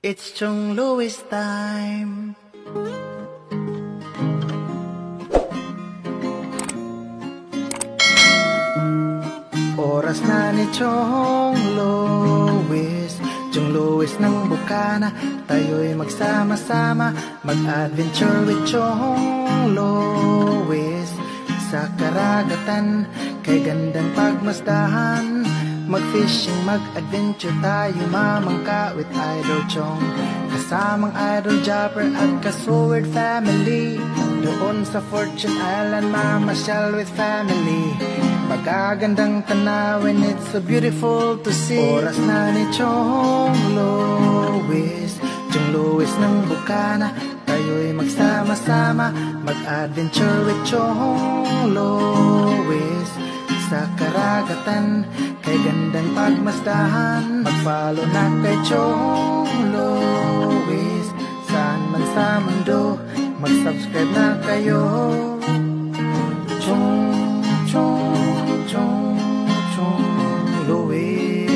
It's Chung Louis time. Oras na ni Chong Louis. Chong Louis ng Bukana. Tayo'y magsama-sama. Mag-adventure with Chong Louis. Sa karagatan Kay gandang pagmasdahan Mag-fishing, mag-adventure tayo Mamangka with Idol Chong. Kasamang Idol Jopper at Kasword family. Doon sa Fortune Island Mamasyal with family. Magagandang tanawin, it's so beautiful to see. Oras na ni Chong Louis Chong Louis ng Bukana Tayo'y magsama-sama. Mag-adventure with Chong Louis Sa karagatan Kay gandang pagmasdahan. Mag-follow na kay Chong Louis Saan man sa mundo Mag-subscribe na kayo. Chong Chong Chong Chong Louis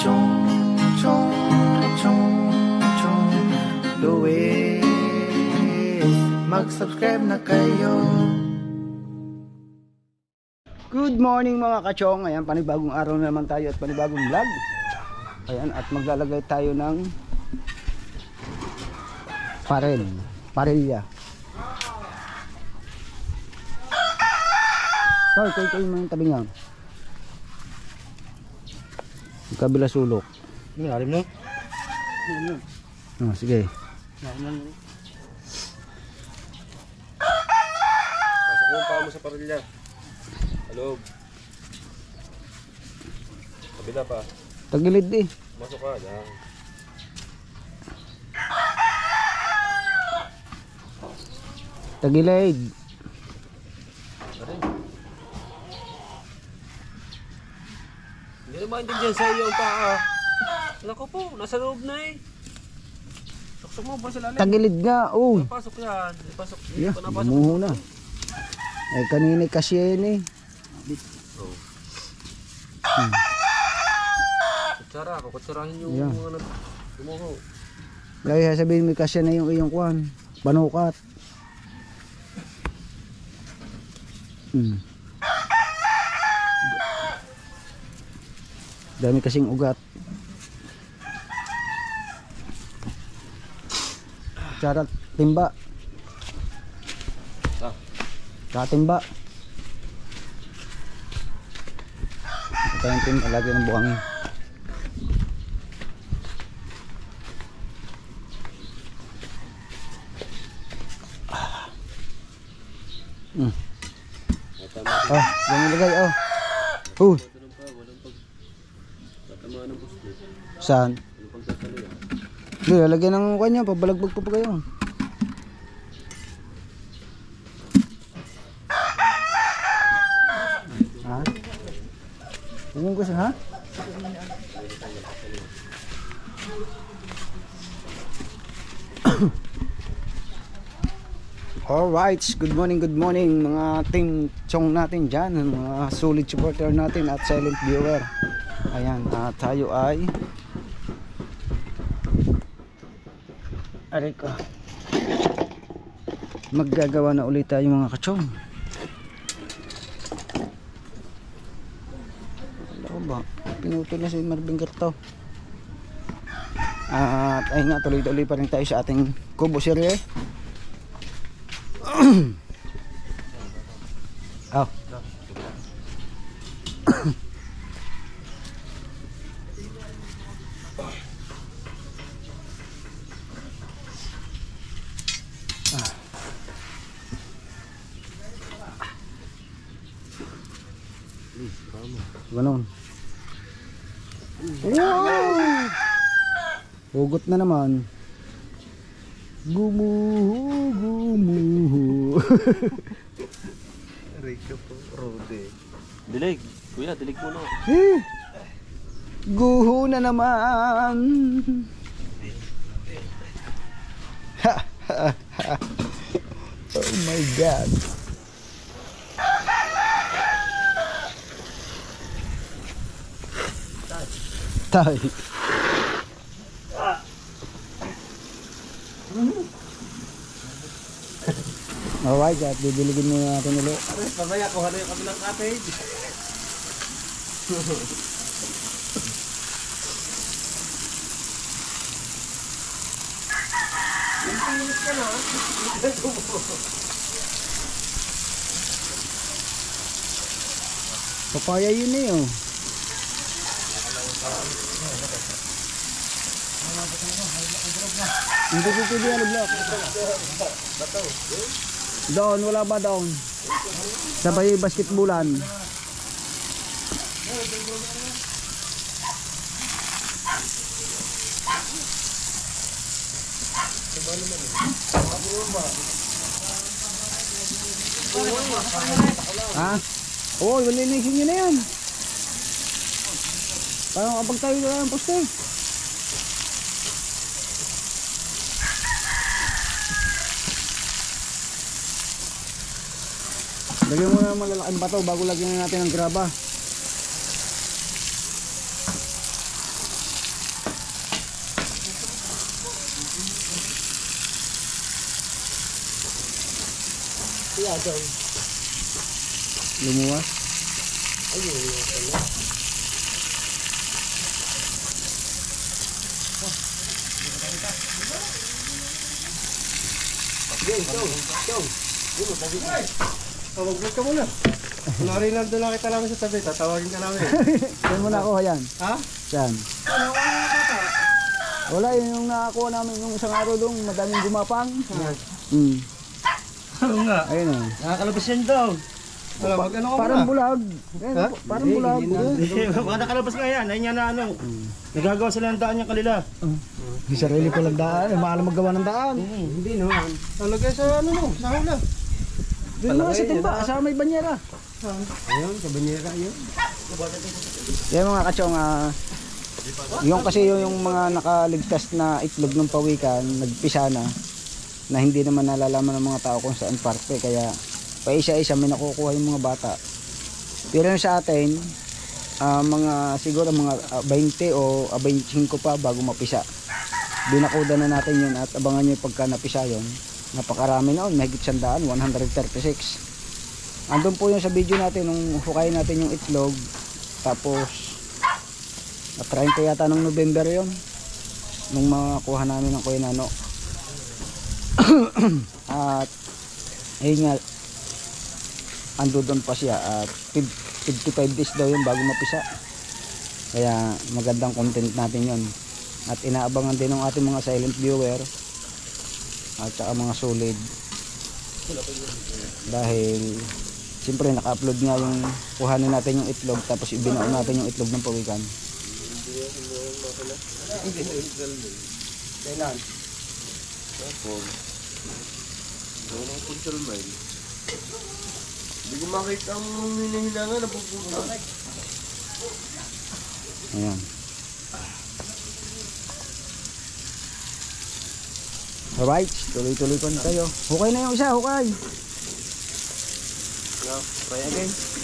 Chong Chong Chong Chong Louis Mag-subscribe na kayo Good morning mga kachong. Ayan, panibagong araw na naman tayo at panibagong vlog. Ayan, at maglalagay tayo ng parel. Parelya. Toy, toy mo yung tabi niya. Yung kabila sulok. Malalim no? Oh, sige. Pasok mo pa mo sa parilya. Hello. Kabila pa. Tagilid eh. Masok ka. Yan. Tagilid. Hindi naman dyan sa iyo ang paa. Nako po, nasa loob na eh. Suksok mo ba sa lalim? Tagilid nga. Oh. Pasok yan. Pasok. Yeah, pa napasok. na. Eh, kanina kasi yan eh. Oh. Kutsara, kukutsarahin yung Yeah. mga nag... Gumuho. Lagi sabihin mo kasi na yung iyong kwan. Panukat. Hmm. Dami kasing ugat. Charot, timba. Ah. Katimba. Ito timba, lagi ng buhangin. Tama. Oh, yan ilagay, oh. Oh, saan? Lalagyan ng kanya, pabalagbag pa pa kayo. Ha? Yung gusto, ha? Alright, good morning, good morning mga team chong natin dyan, mga solid supporter natin at silent viewer. Ayan, ah, tayo ay Aray ko. Maggagawa na ulit tayo mga kachong. Ano ko ba? Pinutol na si Marvin Gerto. At ay nga, tuloy-tuloy pa rin tayo sa ating kubo serye. oh. Ganon. Wow! Hugot na naman. Gumuho, gumuho. Rico po, Rode. Dilig. Kuya, dilig mo na. Eh, Guho na naman. Ha, ha, ha. oh my God. Tay. Alright, at bibiligin mo natin ulit. Mamaya kuha na yung kabilang cottage. Papaya yun eh oh. Hindi ko pwede ano block. Doon, wala ba doon? Sabay basketballan. Ha? Oo, oh, linisin nyo na yan. Parang kapag tayo na ng poste. Lagyan mo na ng malalaking bato bago lagyan na natin ng graba. Lumuwas. Tawag ka muna. Kunwari lang doon nakita namin sa tabi, tatawagin ka namin. Yan muna ako, yan. ha? Yan. Wala yun yung nakakuha namin yung isang araw doon, madaming gumapang. Hmm. Oo nga. Ayun oh. Nakakalabas yan daw. Wala, mag ano ka Parang muna? bulag. Ayun, Ha? Parang bulag. Baka nakalabas nga yan. Ayun nga na ano. Nagagawa sila ng daan yung kalila. Di sarili ko lang daan. Eh, mahal maggawa ng daan. Hindi naman. Talagay sa ano no, sa hula. Doon mo sa timba, sa may banyera. Ayun, sa banyera yun. Yan mga kachong, ah, yung kasi yung, yung mga nakaligtas na itlog ng pawikan, nagpisa na, na hindi naman nalalaman ng mga tao kung saan parte. Kaya pa isa-isa may nakukuha yung mga bata. Pero yung sa atin, ah, mga siguro mga ah, 20 o ah, 25 pa bago mapisa. Binakuda na natin yun at abangan nyo yung pagka napisa yun. Napakarami na yun, mahigit sandaan, 136. Andun po yung sa video natin nung hukayin natin yung itlog. Tapos na 30 yata ng November yon nung makakuha namin ng Kuya Nano. at ayun nga ando doon pa siya at 55 days daw yun bago mapisa. Kaya magandang content natin yon At inaabangan din ng ating mga silent viewer at saka mga solid dahil siyempre naka-upload nga yung kuhanin natin yung itlog tapos ibinao natin yung itlog ng pawikan Kailan? Walang control mile. Hindi ko makita ang hinahilangan na pupunta. ayan alright tuloy-tuloy pa tayo hukay na yung isa hukay No, try again.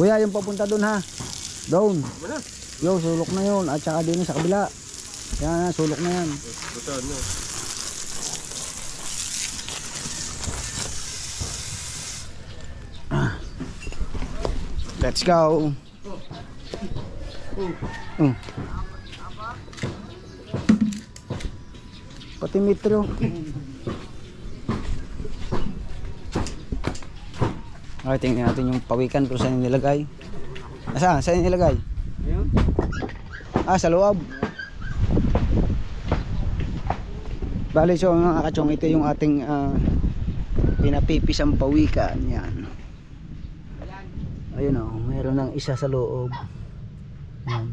Kuya yung papunta doon ha? Doon yo sulok na yun. At saka din sa kabila. Yan sulok na yan. Buta ano. let's go. Mm. pati metro Okay, tingnan natin yung pawikan kung saan nilagay. Asa? Saan nilagay? Ayun. Ah, sa loob. Bali, so mga kachong, ito yung ating ah, pinapipisang pawikan. Yan. Ayun o, mayroon ng isa sa loob. Yan.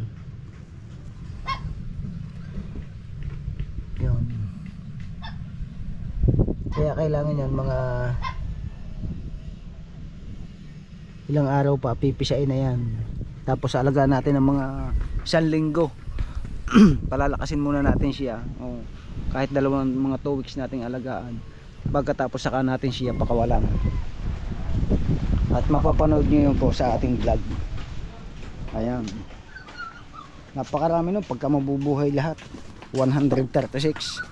Yun. Kaya kailangan yan mga ilang araw pa pipisain na yan. Tapos alagaan natin ng mga isang linggo. Palalakasin muna natin siya. Oh, kahit dalawang mga 2 weeks nating alagaan. Pagkatapos saka natin siya pakawalan. At mapapanood nyo yun po sa ating vlog. Ayan. Napakarami nun pagka mabubuhay lahat. 136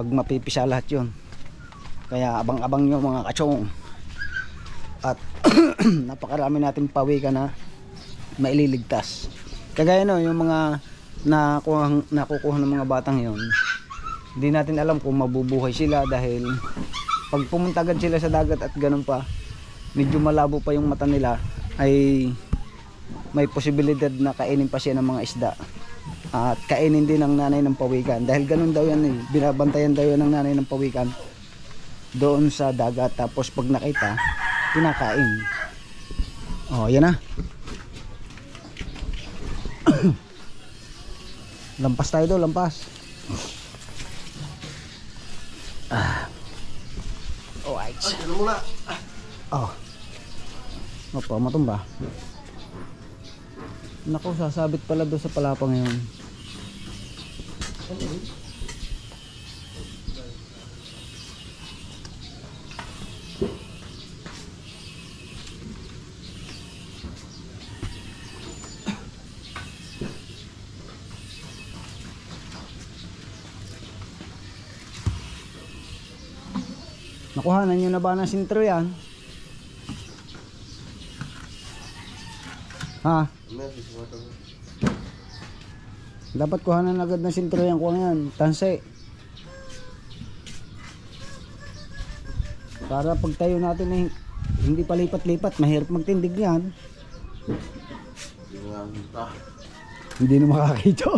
pag mapipisa lahat yun kaya abang-abang nyo mga kachong at napakarami natin pawi ka na maililigtas. Kagaya no yung mga nakuha, nakukuha ng mga batang yon hindi natin alam kung mabubuhay sila dahil pag pumunta sila sa dagat at ganun pa medyo malabo pa yung mata nila ay may posibilidad na kainin pa siya ng mga isda. At kainin din ng nanay ng pawikan. Dahil ganun daw yan eh binabantayan daw yan ng nanay ng pawikan doon sa dagat. Tapos pag nakita kinakain oh yan na. Lampas tayo daw lampas. Ah. Alright Ano muna? oh. Opo matumba? Naku, sasabit pala doon sa palapa ngayon. Nakuhanan nyo na ba ng sintro yan? Ha? Dapat kuhanan agad ng sintro yan kuha yan. Tanse. Para pag tayo natin eh, hindi palipat-lipat, mahirap magtindig yan. Hindi na makakita.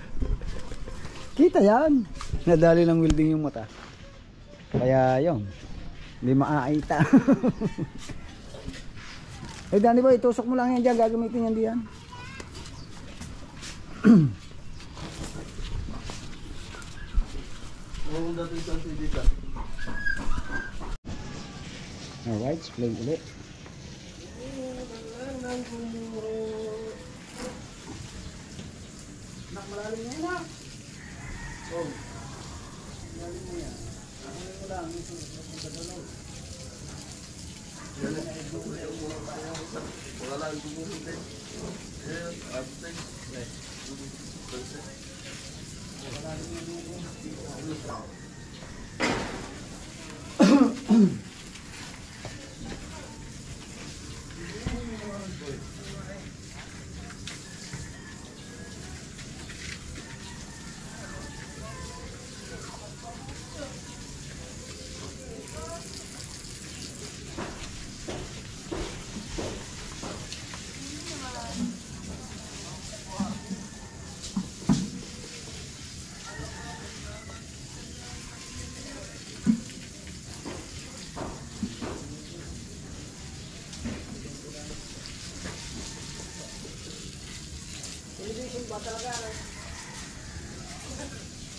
Kita yan. Nadali ng welding yung mata. Kaya yun. Hindi makakita. eh Danny boy, itusok mo lang yan dyan. Gagamitin yan diyan. Alright, explain ulit. Nak malalim na yan Oh. Ako mo lang. Ito, ito, ito,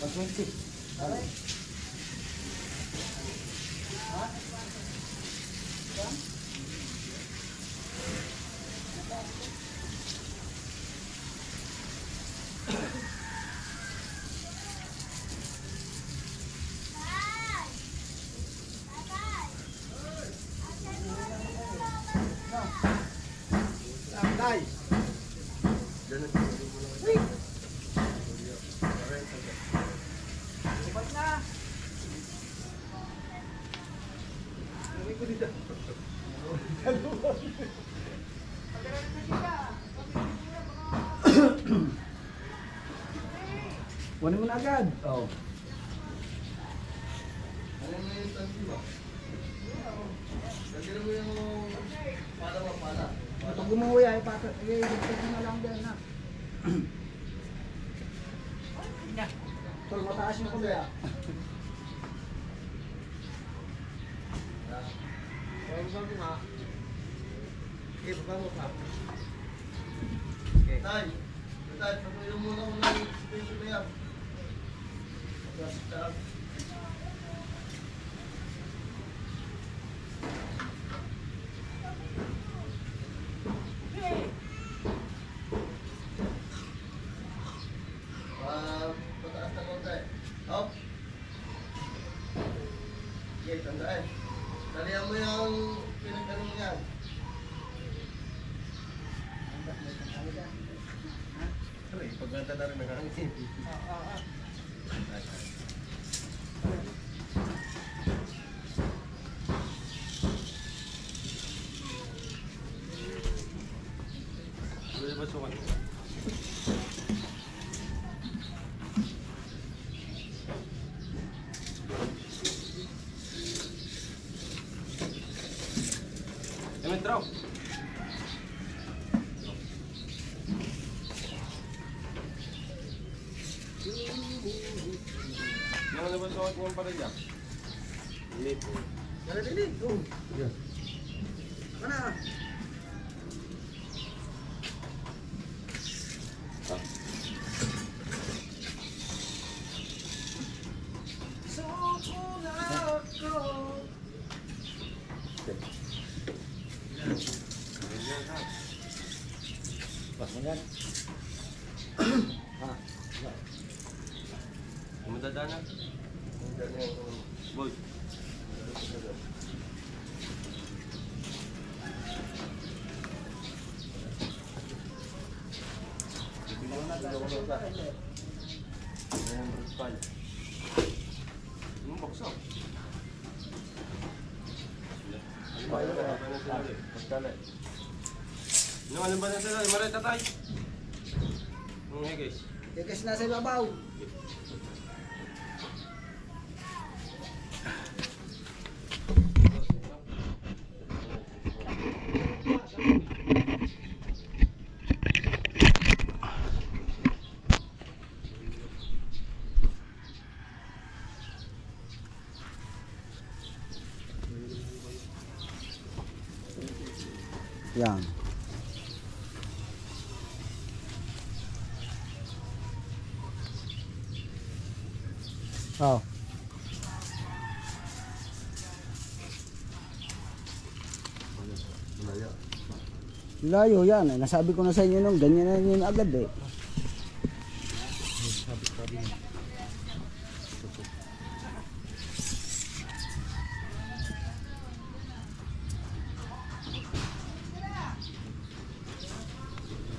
Pag-20. Alright. Kunin mo na agad. Oh. Pag gumuwi ay pata, eh, dito mo na lang din na. Tol, mataas yung kuya. Tay, tay, patuloy muna ko ng space na yan. Sige, tandaan. Dalihan mo yung pinagkaroon mo yan. Ano eh, pagkanta na rin ng hangin. Pwede ba sukan? Emetraw. Yang ano ba sukat mo para dyan? Hindi po. Dali, dali. Oh. Mana? Madadana. Boy. Yung bakso. Ano ano ba na sila? Tatay. Okay guys. Yung kasi nasa ibabaw. Yan. Oh. Layo yan eh. Nasabi ko na sa inyo nung ganyan na yun agad eh.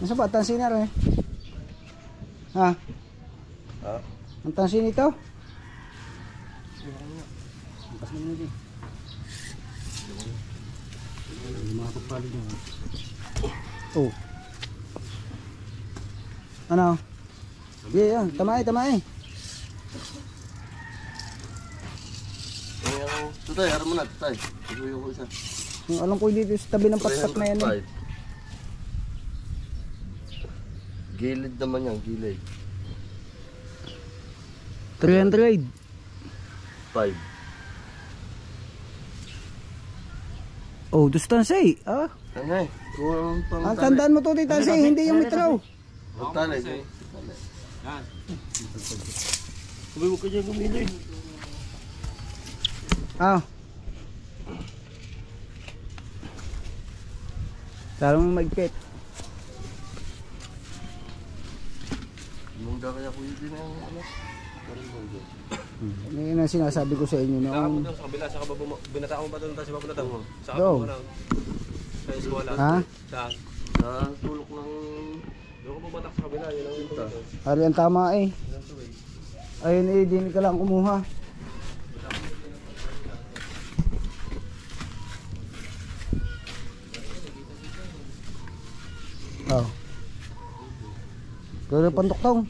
Nasa ba? Tansin na rin. Ha? Ha? Ang tansin ito? Bukas mo na din. Yung mga pagpalig niya. Oh. Ano? Yeah, yeah. Tamay, tamay. Ayan, tutay, harap mo na, tutay. Tutuyo ko isa. Yung alam ko dito sa tabi ng patpat na yan eh. 305. Gilid naman yan, gilid. 300. 5. Oh, dustansay. Ah, Ano eh? Ang tandaan mo to, titansay, hindi yung metraw. Magtali. Yan. Sabi mo ka dyan gumili. Ah. Talong magpit. Mungga kaya ko yun din ang ano. Parang mungga. Yan ang sinasabi ko sa inyo Saka mo noong... daw sa kabila, sa kababa mo. Binatao mo pa doon, tapos ipapunta mo. Sa kababa na. Sa eskwela. Ha? Saan? Sa sulok ng... Doon ko pumatak sa kabila, yun ang ito. Ari ang tama eh. Ayun eh, din ka lang kumuha. Oh. Kaya pantuktong.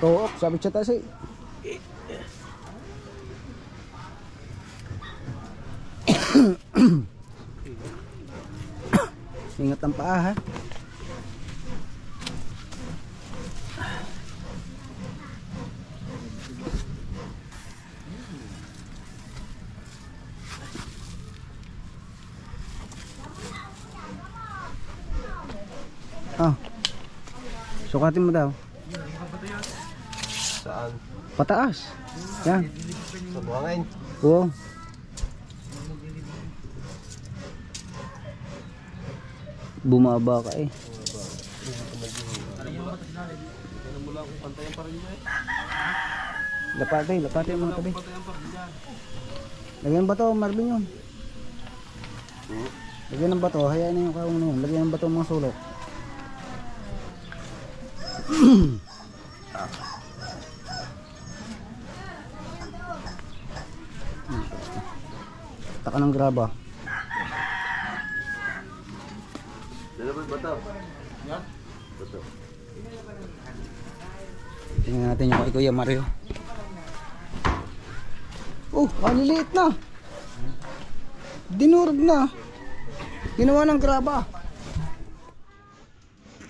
Tuok, sabi siya tasi. Ingat ang paa ha. Ah. Sukatin mo daw. Saan? Pataas. Yan. Sa buhangin. Oo. Bumaba ka eh. Lapate, lapate mga tabi. Lagyan bato, Marvin yun. Lagyan ng bato, hayaan na yung kaong na yun. Lagyan ng bato mga sulok. Taka ng graba. Dalawa ba ito? Tingnan natin yung kay Kuya Mario. Oh, maliliit na. Dinurog na. Ginawa ng graba.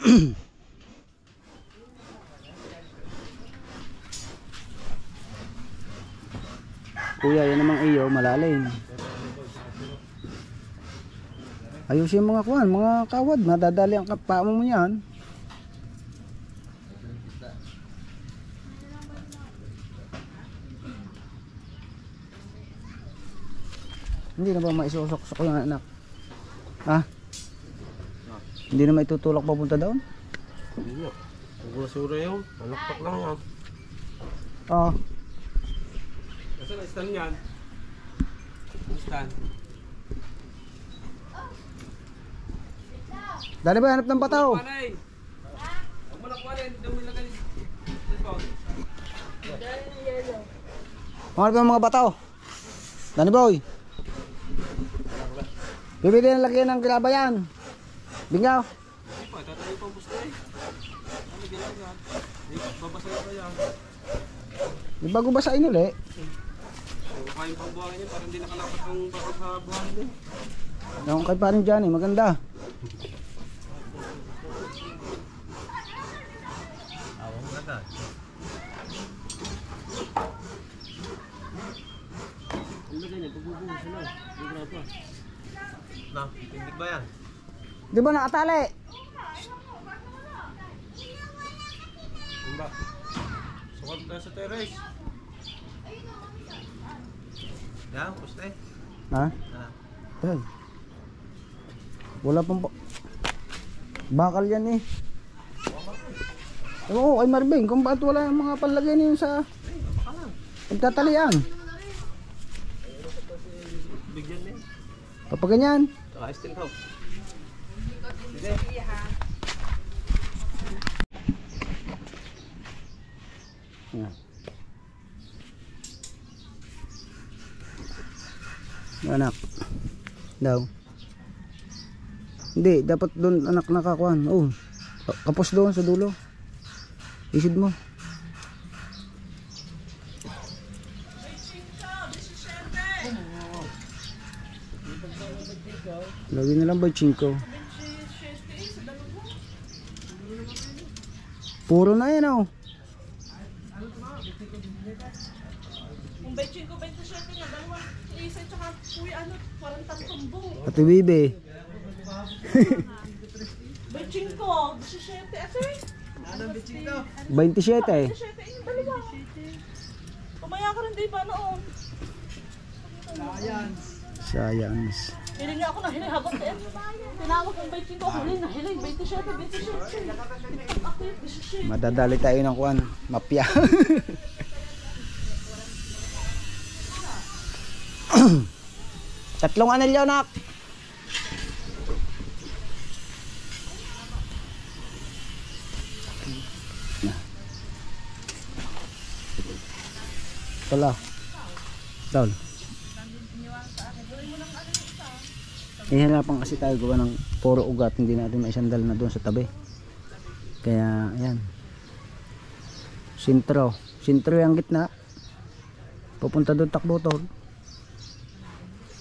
Kuya, yan namang iyo, malalim. Ayusin mga kuwan, mga kawad, nadadali ang kapamo mo yan. Hindi na ba maisusok-sok yung anak? Ha? Hindi na maitutulak papunta doon? Hindi nga. Ang basura yun. Malakpak lang yan. Oo. Kasi na stand yan. Stand. Dali ba hanap ng bataw? Panay! Huwag mo na kuha rin. Dumi lang kayo. Hanap ng mga bataw. Dani boy. Bibili ng lagyan ng graba yan. Bingaw. Ay pa, tatayo pa ang pusto eh. Ano ginagawa? Babasaya pa yan. Di bago basahin ulit. Kung kain pang buhangin yun, parang hindi nakalapat ang bakit sa buhangin yun. Yung kay parin dyan eh, maganda. Ang lagay niya, pagbubuhos na. Ang graba. Na, tindig ba yan? Di ba nakatali? Ang ba? Sukal tayo sa terrace. Yan, puste. Ha? Ah. Ay. Wala pang ba- Bakal yan eh. Oo, kay Marvin, kung bakit wala yung mga panlagay niyo sa pagtatalian. Bigyan niya. Saka still help. Yan. Yung anak. Daw. Hindi, dapat doon anak nakakuan. Oh. ka- Kapos doon sa dulo. Isid mo. Lagi na lang ba 5? Puro na yan oh. Kung 25, 27 nga, dalawa, isa tsaka kuya, ano, parang tantumbong. Pati bibe. 25, 17, ate. 27 eh. 17, yung dalawa. Tumaya ka rin, di ba, noon? Sayang. Hiling nga ako na habang kaya. Tinawag kong 25 ako, hiling na hiling, 27, 27. Ako yung 17. Madadali tayo ng kuan, mapya. Tatlong anilyo nak. Wala. Down. Ihirapan kasi tayo gawa ng puro ugat, hindi natin maisandal na doon sa tabi. Kaya, ayan. Sintro. Sintro yung gitna. Pupunta doon takbo to.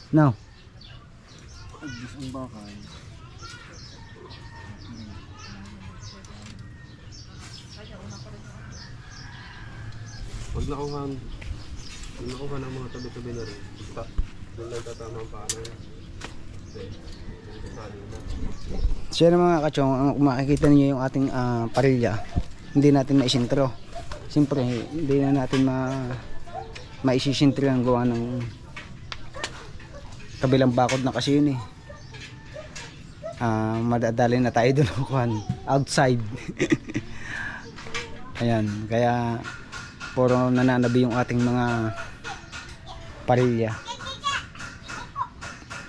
Now. Pag nakuhan, pag nakuhan ang mga tabi-tabi na rin, doon lang tatama ang paano yun. Kasi, kung kasali na. Siya na mga kachong, ang makikita niyo yung ating ah, parilya, hindi natin maisintro. Siyempre, hindi na natin ma maisisintro ang gawa ng kabilang bakod na kasi yun eh. ah madadali na tayo doon kuhan outside ayan kaya puro nananabi yung ating mga parilya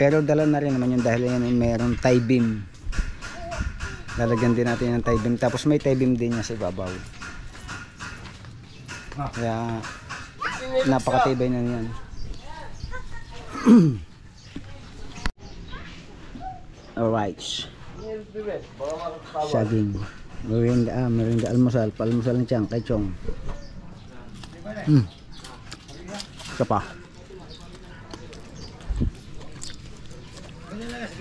pero dala na rin naman yung dahil yan ay mayroong tie beam. Lalagyan din natin ng tie beam. Tapos may tie beam din niya sa ibabaw. Kaya napakatibay na yan alright saging. Merinda ah merinda. Almusal. Palmusal ng tiyang kay chong. Hmm. Isa pa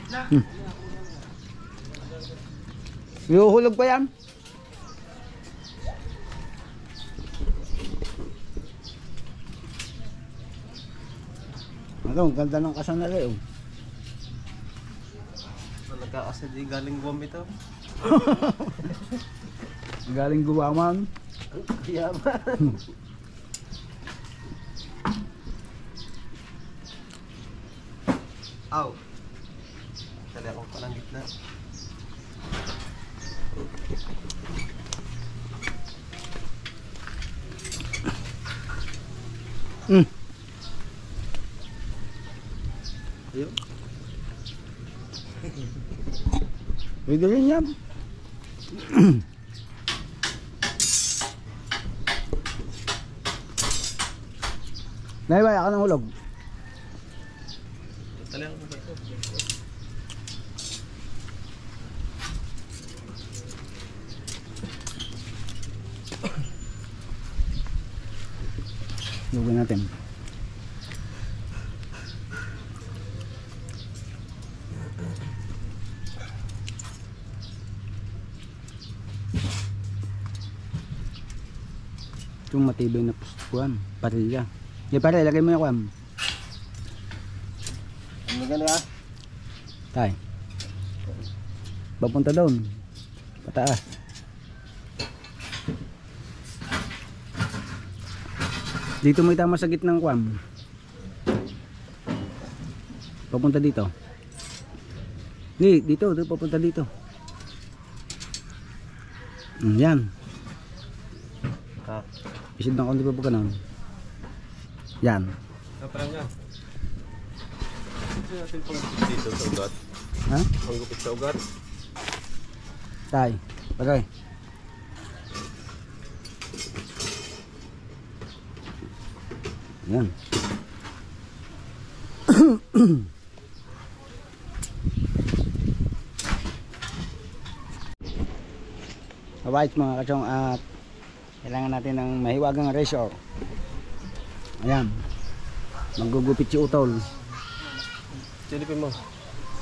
hmm. Ihuhulog pa yan Ano, ganda ng kasanali oh. Nagkakasadi galing guwam ito. Galing guwaman. Yaman. Aw. Dali ako palang gitna. Mm. Ayun. Pwede rin yan. Naibaya ka ng hulog. Dali ako ba ito? Hulogin natin. Itong matibay na pustuan. Parilya. Di pare, lagay mo yung kwan. Ano gani ah? Tay. Papunta doon. Pataas. Dito mo itama sa gitnang kwan. Papunta dito. Ni, dito, dito papunta dito. Yan. Isid ng konti pa po ganun. Yan. Niya. Ito natin panggupit dito sa ugat. Ha? Panggupit sa ugat. Tay. Bagay. Yan. Alright mga kachong at kailangan natin ng mahiwagang razor. Ayan. Magugupit si utol. Silipin mo.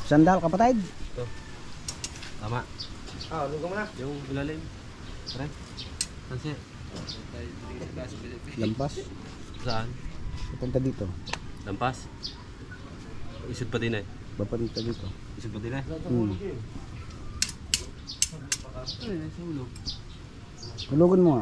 Sandal kapatid. Tama. Ah, ano ka muna? Yung ilalim. Saan siya? Lampas. Saan? Papunta dito. Lampas? Isod pa din eh. Papunta dito. Isod pa din eh. Hmm. Ay, nasa ulo. Hulugan mo.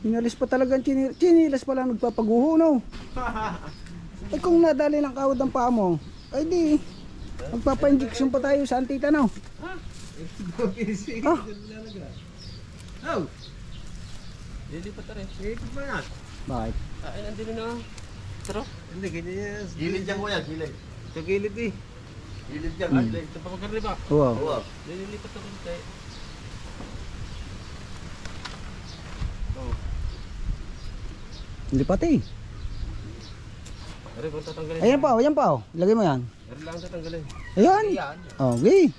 Inalis pa talaga ang chini chinilas pala nagpapaguho no. eh kung nadali ng kawad ang paa mo, ay di magpapa-injection pa tayo sa antita no. Ah. Oh! Lilipat na rin. Lilipat ba yan? Bakit? Ah, ay, nandito na. Tara. Hindi, ganyan yan. Gilid yan kuya, gilid. Sa gilid eh. Gilid yan, Hmm. gilid. Ito pa magkariba. Wow. Oo. Lilipat na rin tayo. Oh. Hindi pati. Ari kung tatanggalin. Ayan pa, oh, ayan pa. Oh. Ilagay mo yan. Ari lang tatanggalin. Ayan. Oh, okay.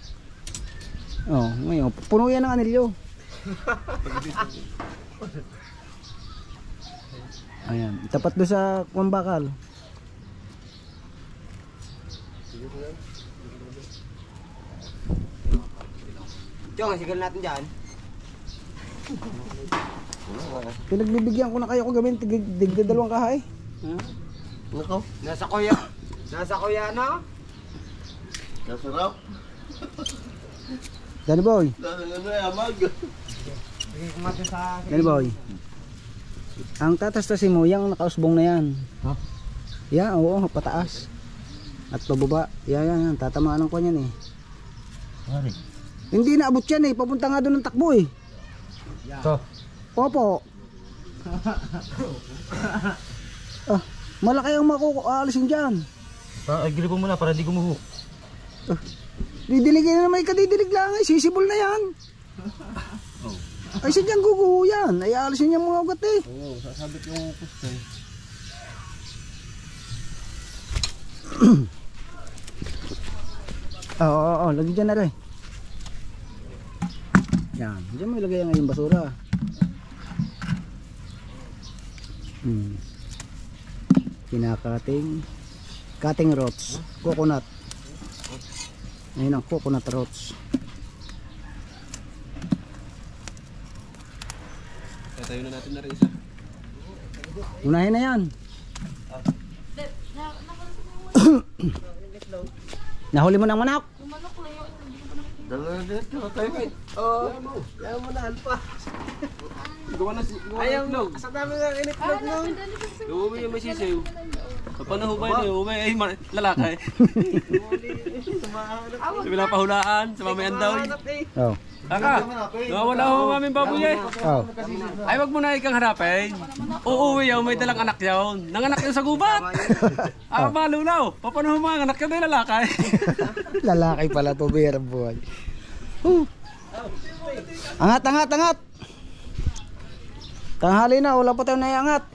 Oh, ngayon, puno yan ng anilyo. Ayan, tapat doon sa kumbakal. Chong, sigal natin dyan. Pinagbibigyan ko na kayo kung gawin tig digda dalawang kahay. Nako, Nasa kuya. Nasa kuya na. kasarap. Danny boy, Dahil ano ko sa... Danny boy. Ang tatastasin mo, yung nakausbong na yan. Ha? Yeah, oo, pataas. At pababa. Yan, yan, yan. Tatamaan ng kanya eh. Pare. Hindi na abot yan eh. Papunta nga doon ng takbo eh. So. Opo. ah, malaki ang makukualisin dyan. Ah, gilipo mo na para hindi gumuho. Didiligin na naman ikadidilig lang ay sisibol na yan. Ay sadyang guguho yan. Ay aalisin niya mga ugat eh. Oo, sasabit yung puste. Oo, oo, oo. Lagi dyan na rin. Yan. Diyan mo ilagay yung basura. Hmm. Kinakating cutting rods. Coconut. Ayun ang coconut rods. Tatayo na natin na rin isa. Unahin na yan. Nahuli mo ng manok. Dalawa dito, tayo kayo. Oo, ayaw mo na alpa. Gawa na si... Ayaw mo. Sa dami ng initlog Ah, sa Uuwi yung may sisiw. Paano ho ba yun eh? Uuwi ay ma- lalaki. Sa pinapahulaan, sa mamayan daw. Oh. Kaka, nawawala ho ang aming baboy eh. Oh. Ay wag mo na ikang harapin. Uuwi yaw, may dalang anak yaw. Nanganak yun sa gubat. Ah, malulaw. Paano ho mga anak yun ay lalaki? Lalaki pala to, beer boy. Huh. Angat, angat, angat. Tanghali na, wala pa tayong naiangat.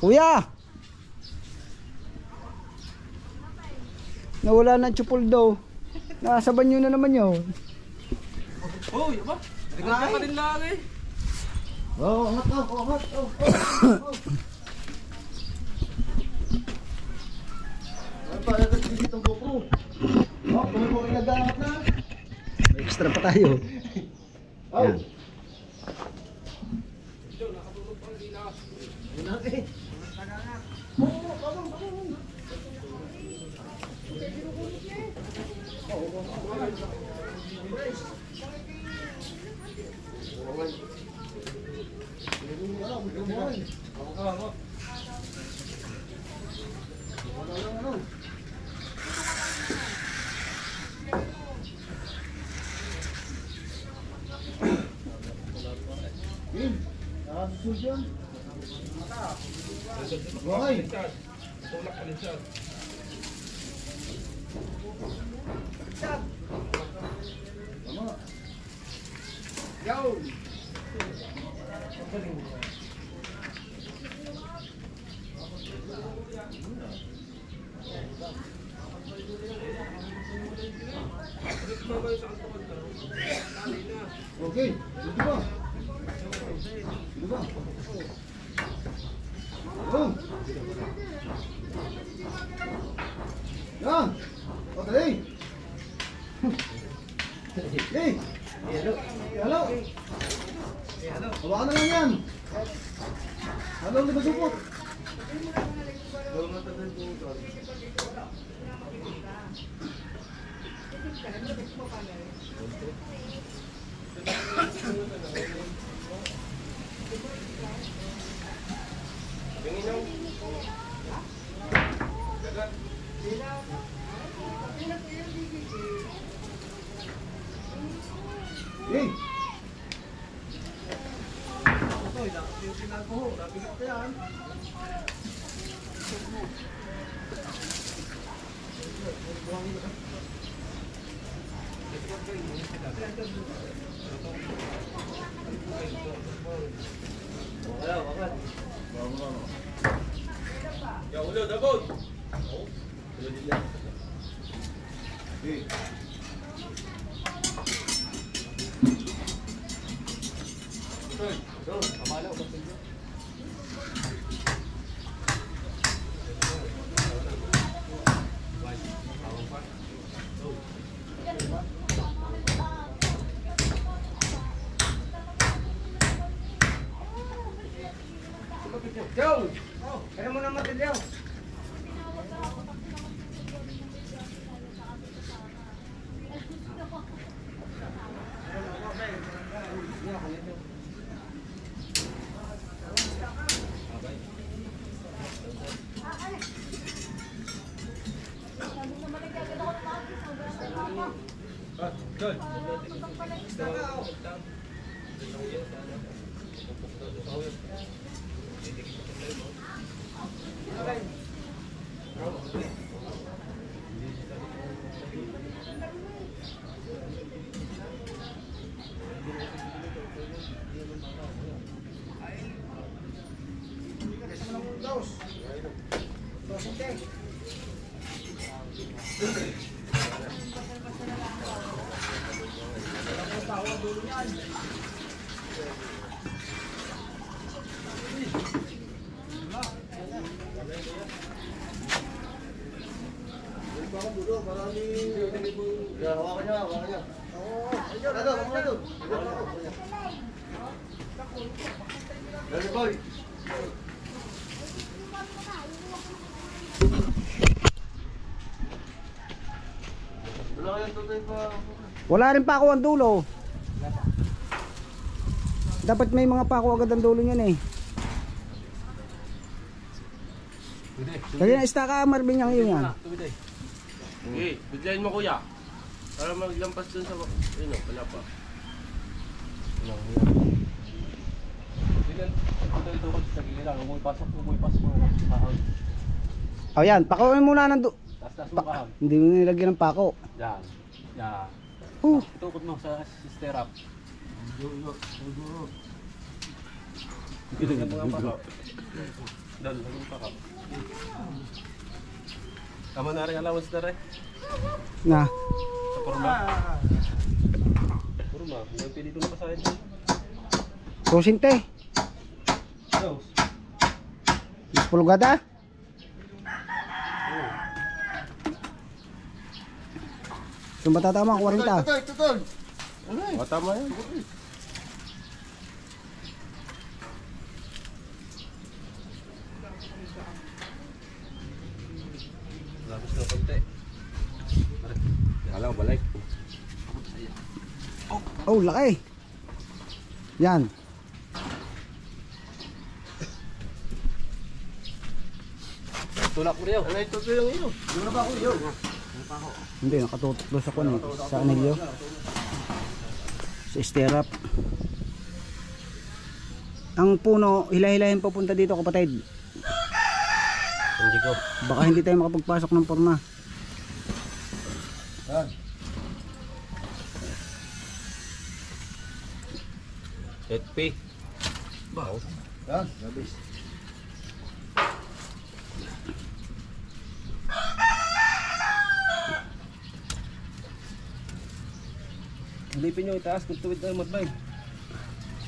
Kuya! Nawala na chupol daw. Nasa banyo na naman yun. Uy, aba. Tingnan ka pa din lang eh. Oo, angat ka, oh, angat. Oh. Oh, extra pa tayo. Yan. なぜ hawakan niya, hawakan niya. Oo. Hawakan niya doon. Dali. Wala rin pa ako ang dulo. Dapat may mga pako agad ang dulo niyan eh. Kaya na istaka Marvin yung yun yan. Okay, biglayin mo kuya. Para maglampas dun sa... Ayun o, wala pa. O yan, pakuin muna ng mo Pa- hindi mo nilagyan ng pako. Yan. Yan. Uh, Tukod mo sa sister up. Tama na rin allowance na rin. na. Kurma. Kurma, hindi pili doon pa sa akin. Kusinte. Yo. Mas pulgada. Kung ba tatama, 40. Tutoy, tutoy. O, tama yan. Labos na konti. Kala ko balik. Oh, laki. Yan. Tulak mo rin yun. Ano yung yung ilo? Di mo na ba ako yun? Hindi, nakatutok ako ni sa anilyo. Sa stirrup. Ang puno, hilahilahin papunta dito kapatid. Hindi ko. Baka hindi tayo makapagpasok ng forma. Yan. HP. Yan, labis. Silipin nyo itaas kung tuwid tayo matbay.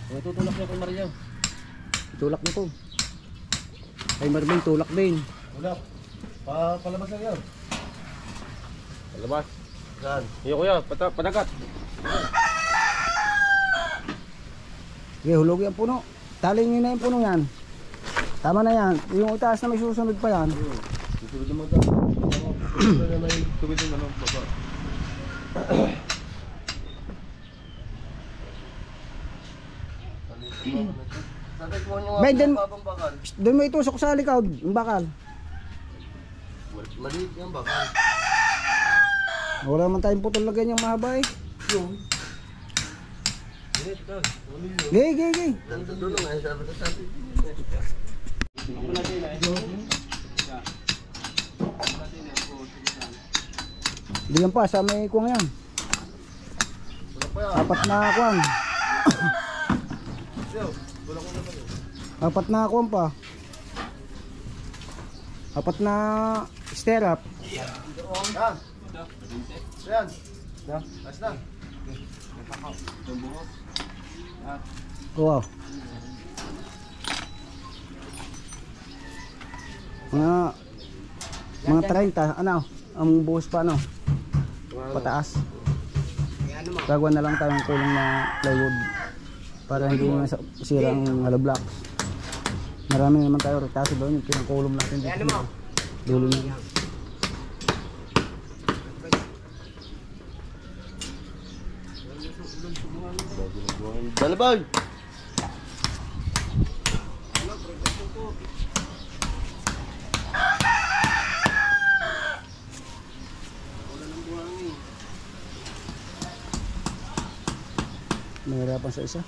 O, tutulak nyo kay Maria. Tulak na to. Kay Marvin, tulak din. Wala. Pa, palabas lang yan. Palabas. Yan. Iyo kuya, pata, padagat. Sige, hulog yung puno. Taling nyo na yung puno yan. Tama na yan. Yung itaas na may susunod pa yan. Tutuloy naman daw. Tutuloy na may tubig yung ano, baba. Bay, bakal. Doon mo itusok sa likod, yung bakal. Maliit yung bakal. Wala man tayong putol na ganyang mahaba eh. Yung. Gay, gay, gay. Diyan pa, sa may kuwang yan. Apat na kuwang. Apat na kuwang pa. Apat na stirrup. Yan. Yan. Yan. Ayos na. Wow. Mga mga 30, ano? Ang buhos pa ano? Pataas. Gagawa na lang tayong kulong na plywood para hindi na sira ang hollow blocks. Marami naman tayo retaso doon yung pinangkulong natin dito. Dulo na. Dalabag. Nahirapan sa isa.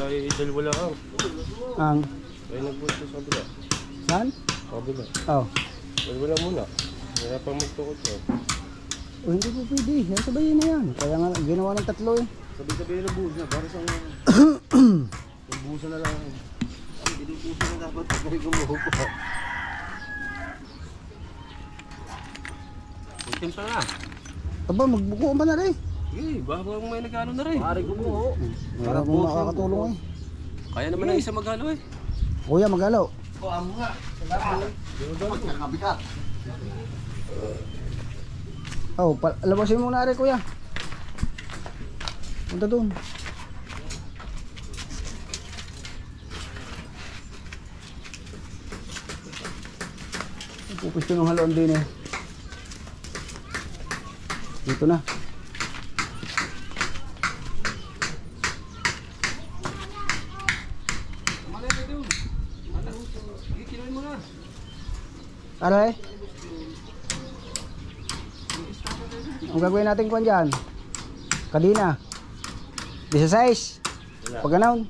Tayo dalawa lang ang. Tayo nagbuhat sa kabila. saan? Kabila. Oh. Dalawa lang muna. Wala pang magtukot ko. Oh, hindi po pwede. Yan sabayin na yan. Kaya nga ginawa ng tatlo eh. Sabi-sabi na buhos na. Para sa Buhusan na lang. Binubuhusan na dapat pag may gumuhok pa. Itim pa na. Aba, magbuko pa na rin. Eh, baka may nagano na rin. Pare gumuho. Para kung makakatulong eh. Kaya naman ang isa maghalo eh. Kuya, magalaw. O, amo nga. Magkakabikat. Oh, pa- labasin mo na rin kuya. Punta doon. Pupisto ng haloan din eh. Dito na. Malay na doon. Ano? Sige, kinuhin mo na. Aray. Ang gagawin natin kwan dyan? Kadina. 16. Pag ganaon.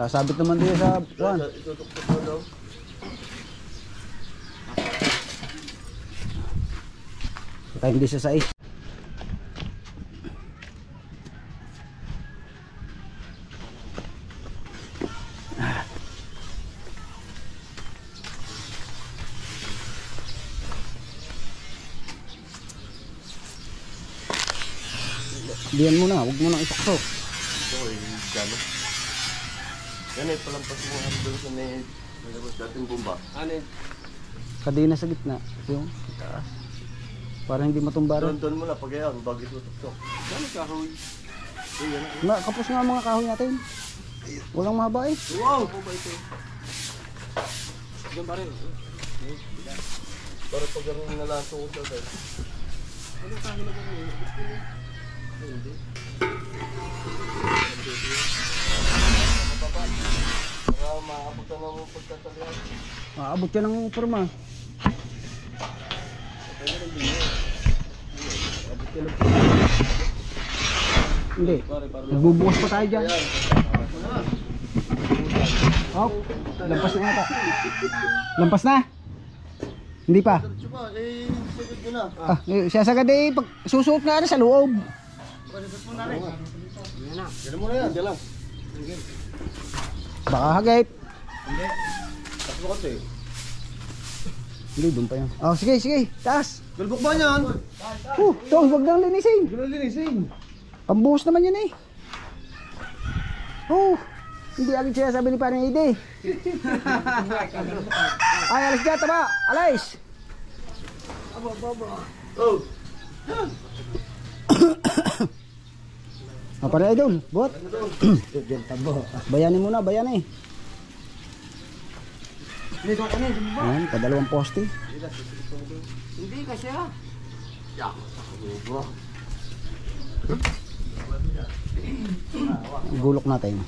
Sasabit naman din sa daw. Tayong 16. Kadina sa gitna. Yung taas. Para hindi matumba rin. Doon doon mo na pag yan, bago itutuktok. Ano kahoy? Na, kapos nga ang mga kahoy natin. Walang mahaba eh. Wow! Ano ba ito? Diyan pa rin. Para pag ang nalaso ko sa tayo. Ano kahoy na ba yun? Para makakapunta ng pagtatalian. Maabot yan ng forma. Hindi. Nagbubukas pa tayo dyan. Oh, lampas na yata. Lampas na? Hindi pa. Eh. Ah, eh, siya sagad eh, pag susuot na sa loob. Yan mo na yan. Yan lang. Baka hagip. Takbo kasi. Hindi, doon pa yan. Oh, sige, sige. Taas. Galbok ba yan? Uh, tong, wag nang linisin. Ganun linisin. Pambuhos naman yan eh. Oh, hindi agad siya sabi ni parang ide. Ay, alis dyan, taba. Alis. Oh. Ah, parang idol, buhat. Bayanin mo na, bayan eh. Ayan, padalawang poste. Hindi kasi ah. Gulok natin.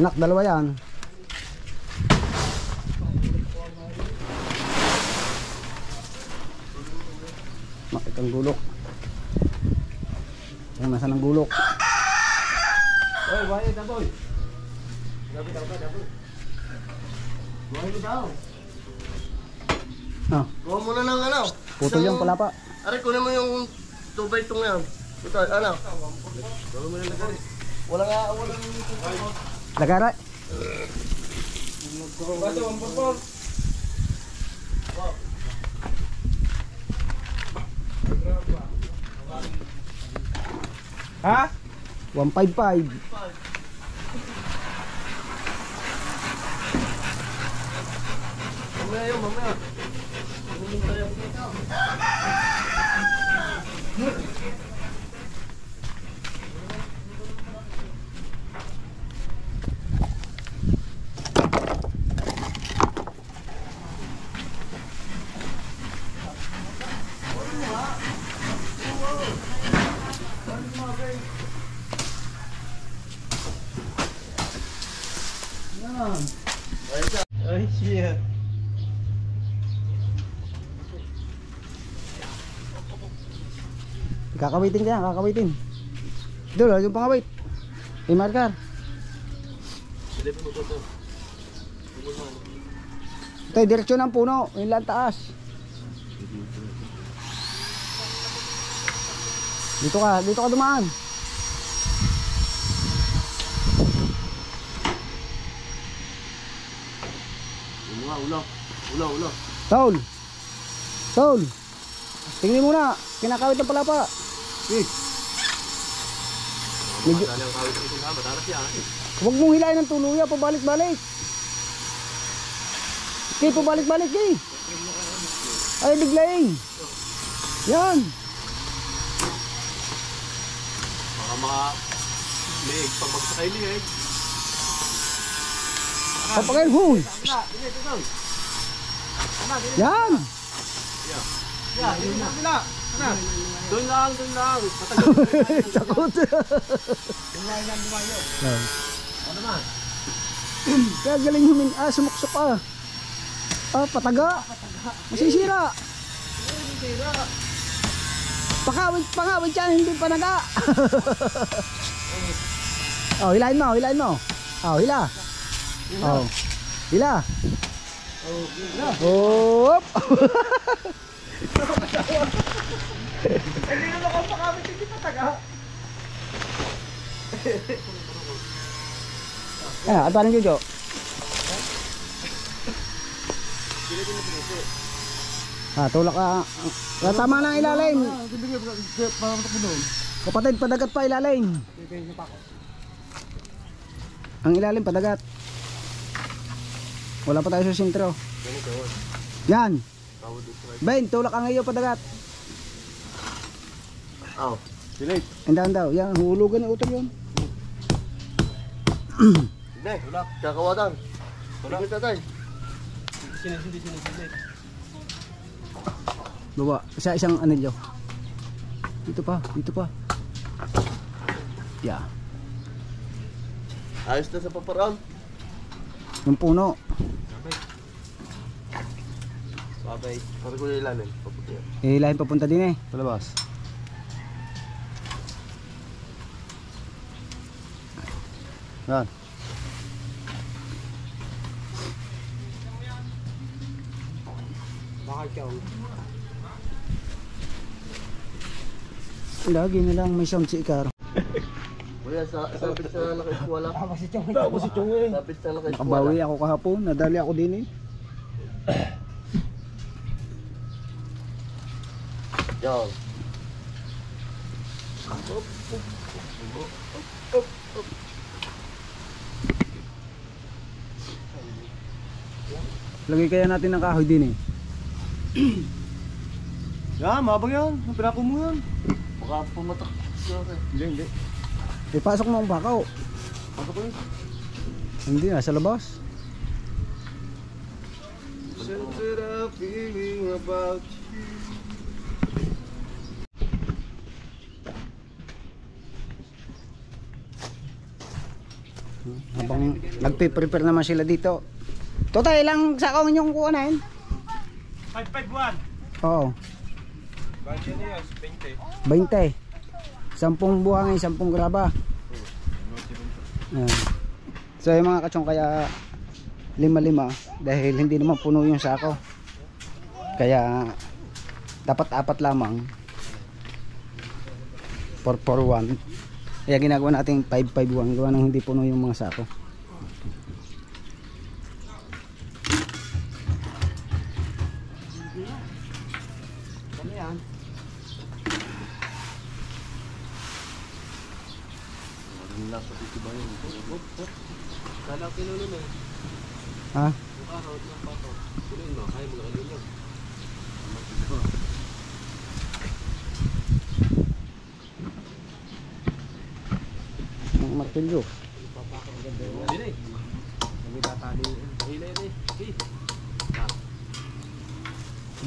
Anak, dalawa yan. Makit ang gulok. Kung nasa ng gulok. Oy, why na boy? Daw ka, dabi. Why mo daw? Ah, Kuha mo na ng ano. putol yung pala pa. Aray, kunin mo yung 2 by 2 ngayon. Ito, ano? Gawin mo na lagay. Wala nga, walang... Lagara. Ha? 155. Mamaya yun, mamaya. Kunin tayo. Ay, shit. Kakawitin ka yan, kakawitin. Doon, yung pangawit. Eh, markar. Ito, direksyon ng puno. Yung lang taas. Dito ka, dito ka dumaan. Ulo. Ulo, ulo. Taul. Taul. Tingnan muna. Kinakawit ng palapa. Eh. Medyo, huwag mong hilahin ng tuluya. Pabalik-balik. Okay, pabalik-balik eh. Ay, biglaing. Yan. Baka mga... Liig. Pagbagsak kayo liig. Papakain, huy. Yan. Doon lang, doon lang. Sakot. Kaya galing humin. Ah, sumuksok ah. Ah, pataga. Masisira. Pakawit, pakawit yan, hindi panaga. oh, hilahin mo, hilahin mo. Oh, hila. Oh. Hila. Oh, hop. Ah, apa rin Jojo? Ah, tulak ka. Ah, tama na ilalim. Kapatid, padagat pa ilalim. Ang ilalim, padagat. Wala pa tayo sa sintro. Yan. Ben, tulak ang iyo, padagat. Aw. Dilig. Andahan daw. Yan, hulugan ni utol yun. Hindi. Kakawatan. Ikot na tayo. Bawa, sa isang anilyo. Dito pa, dito pa. Yeah. Ayos na sa paparaan. Yung puno. Babay. Para ko yung ilalim. Paputi yan. Eh, lahin papunta din eh. Palabas. Yan. Lagi na lang may sound si Ikaro. Kuya, sa, sabit sa nakaiskwala. Tama si Chong. Tama si Chong eh. Sabit sa nakaiskwala. Nakabawi ako kahapon. Nadali ako din eh. Yan. Lagay kaya natin ng kahoy din eh. Yan, mabang yan. Pinako mo yan. Baka pumatak eh. Hindi, hindi. Ipasok mo ang bakaw. Ano ko yun? Hindi, nasa labas. Sense a feeling about you. Habang nagpe-prepare naman sila dito. Total, ilang sakaw yung kuhanin? 551. Oo. Bakit yun 20. yun? 20. Sampung buhangin, sampung graba. Ayan. So yung mga kachong kaya lima-lima dahil hindi naman puno yung sako. Kaya dapat apat lamang 441 kaya ginagawa natin 551 gawa ng hindi puno yung mga sako ha? Ng martilyo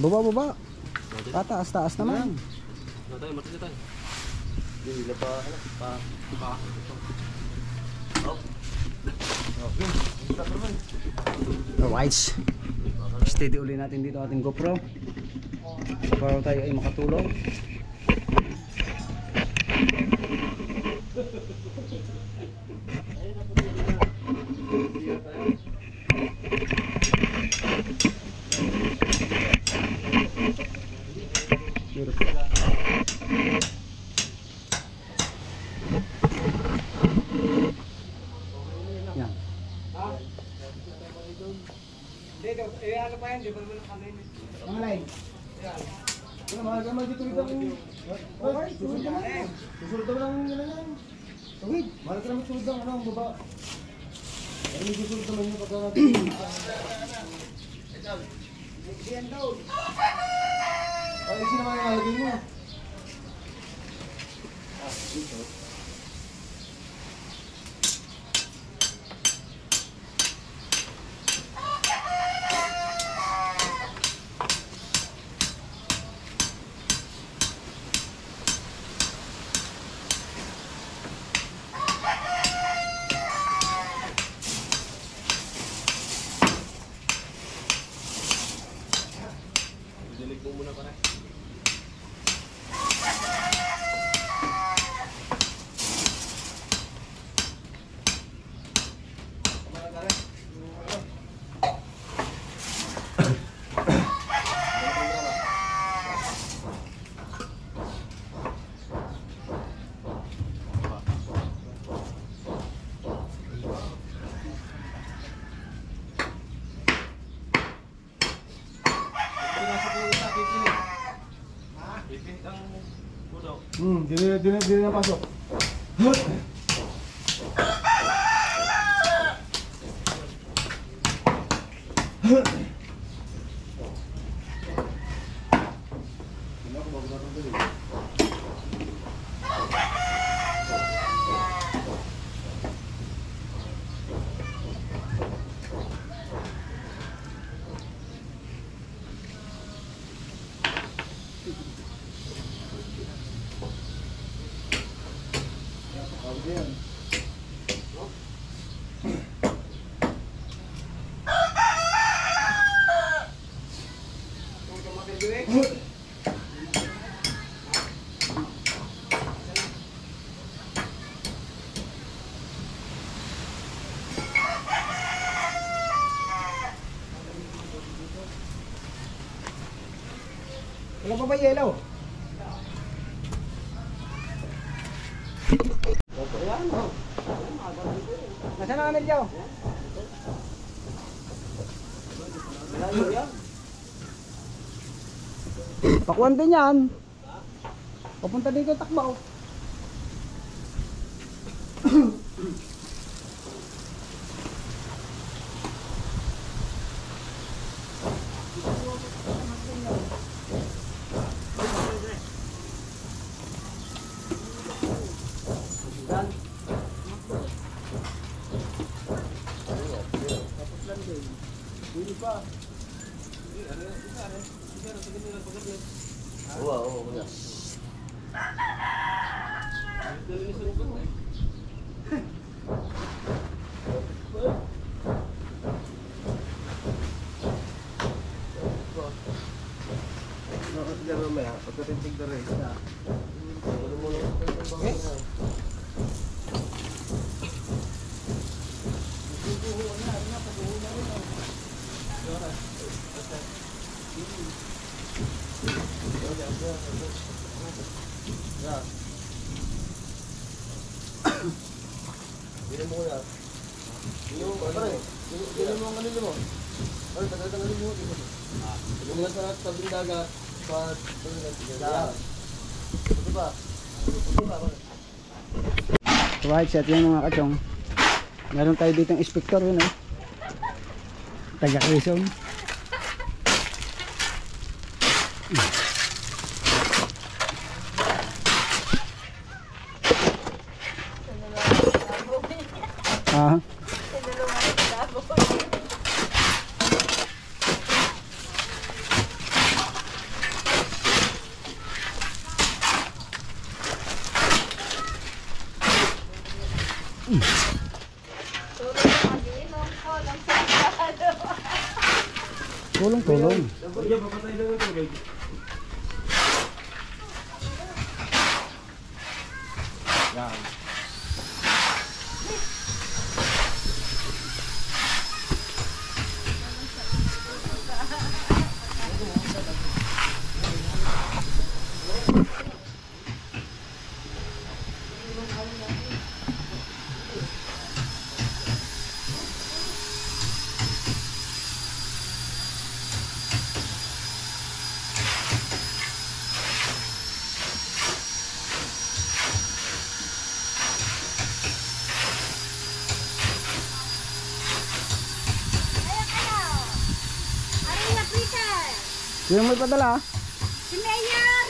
baba baba pataas taas naman Hindi na pa, ano, pa, pa. Alright. Steady uli natin dito ating GoPro. Para tayo ay makatulong. Yan. Mga line. Ano, mahal ka dito dito. Okay, susunod ka lang. Susunod ka lang yung ano. Tawid, mahal ka naman ano, ang baba. Ay, may susunod naman yung pagka natin. Ay, sino naman yung nalagay mo? Hmm, di na, di na, di na pasok. Wala pa ba yellow? Nasaan ang anilyo? Pakuan din yan. Papunta dito takbaw. Oo, oo, wala. Nakasigar mamaya, pagkatintig na rin. Ano mo lang? Ay, tagal-tagalin mo. Yung nga sa tabing dagat, pa, Ito ba? Ito ba? Right set yan mga kachong. Meron tayo dito ng inspector yun oh. Taga Quezon. Papatay lang ito, Sino may padala? Si Mayor!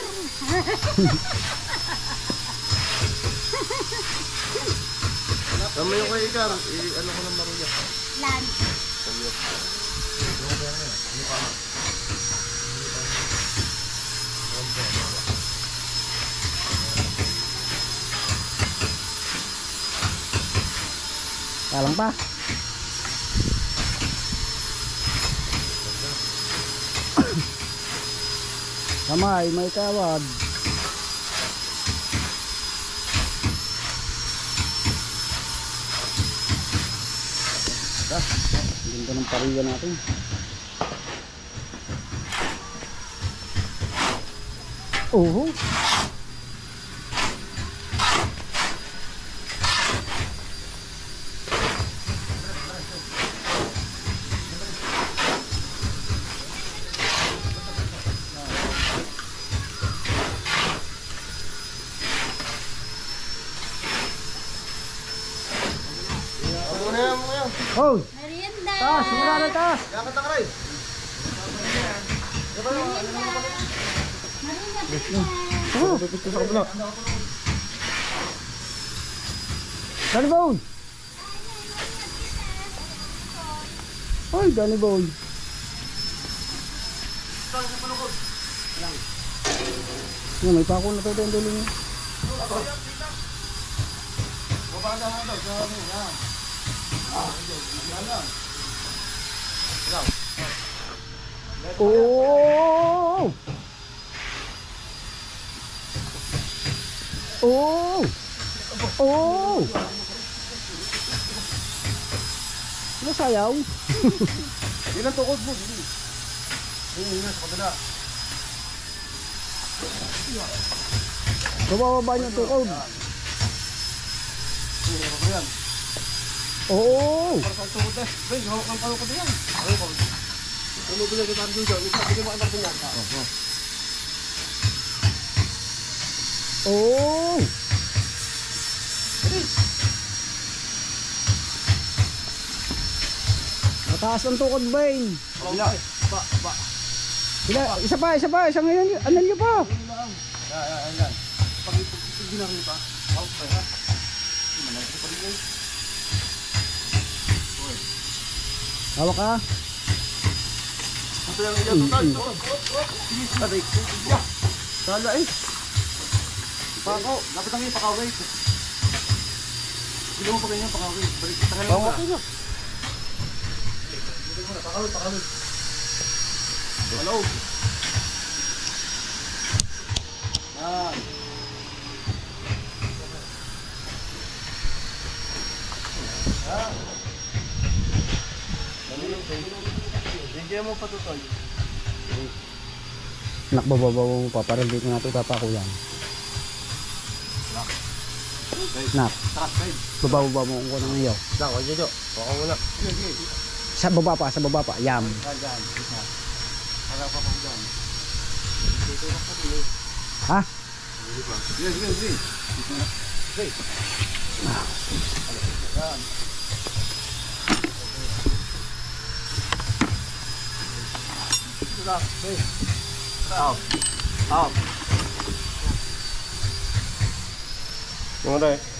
Tama yung kay Ikar, eh, ano ko ng maruya. Lan. Kalang pa. Kamay, may kawad. Ah, Ganda ng pariya natin. Oo. Ako na yan, mga yan. Oh, Merienda! taas, mula na taas. Yakat na karay. Marina Peter! Oh, Pipit ko sa kabila. Danny Bone. Ay, Danny Bone. Yan, may pako na tayo ang dulo niya. Oh! Oh! Oh! Nasayaw. Yun ang tukod mo, hindi. Yun, yun, sa kabila. Bababa niyo tukod. Yan? Oo. Para sa tukod eh. Ben, hawak ang palo ko din yan. Ano pa? Ano ba yung tayo dito? Isa, bigyan mo anak ko yan. Oo. Mataas ang tukod, Bain. Kabila. Pa, pa. Sila, isa pa, isa pa, isang ngayon, anal niyo pa. Yan, yan, yan. Pag lang pa. Out pa, ha? Malaki pa rin yun. Hawak ka. Ito yung taday. Ya. Sala eh. Pako, dapat ang yung pakaway. Hindi mo pa ganyan pakaway. Balik, tagal lang ka. Pakaway, pakaway. Hello. Yan. Yan. Bigyan mo pa to, Toy. Nakbababaw mo pa, parang dito natin papakuyan. Nak, Trust, babe. bababa mo ko ng iyo. Lang, wag Jojo. Baka muna. Sige, sige. Sa baba pa, sa baba pa. Yam. Ha? Yes, yes, yes. Yung ano eh?